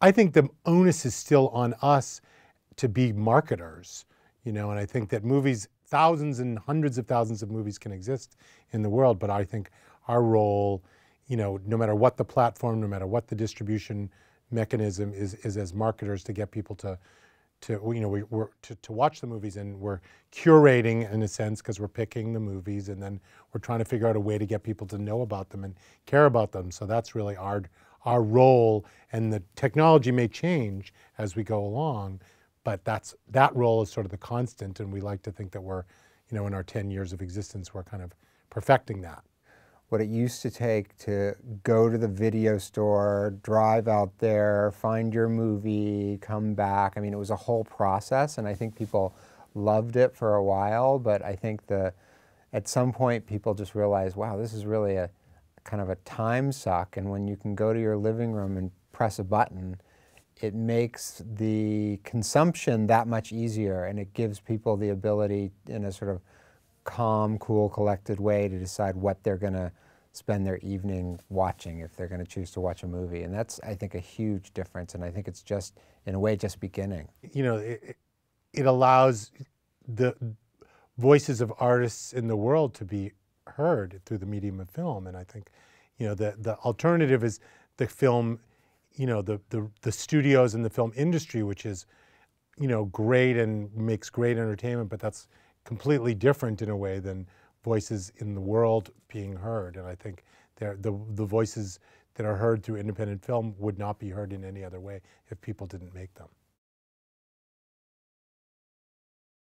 I think the onus is still on us to be marketers, you know, and I think that movies, thousands and hundreds of thousands of movies can exist in the world, but I think our role, you know, no matter what the platform, no matter what the distribution mechanism is, is as marketers to get people to, to you know, we, are to, to watch the movies and we're curating in a sense because we're picking the movies and then we're trying to figure out a way to get people to know about them and care about them. So that's really our, our role and the technology may change as we go along, but that's, that role is sort of the constant and we like to think that we're, you know, in our 10 years of existence, we're kind of perfecting that what it used to take to go to the video store, drive out there, find your movie, come back. I mean, it was a whole process, and I think people loved it for a while, but I think the at some point people just realized, wow, this is really a kind of a time suck, and when you can go to your living room and press a button, it makes the consumption that much easier, and it gives people the ability in a sort of calm, cool, collected way to decide what they're going to spend their evening watching if they're going to choose to watch a movie. And that's, I think, a huge difference. And I think it's just, in a way, just beginning. You know, it, it allows the voices of artists in the world to be heard through the medium of film. And I think, you know, the, the alternative is the film, you know, the, the, the studios and the film industry, which is, you know, great and makes great entertainment, but that's completely different in a way than voices in the world being heard. And I think the, the voices that are heard through independent film would not be heard in any other way if people didn't make them.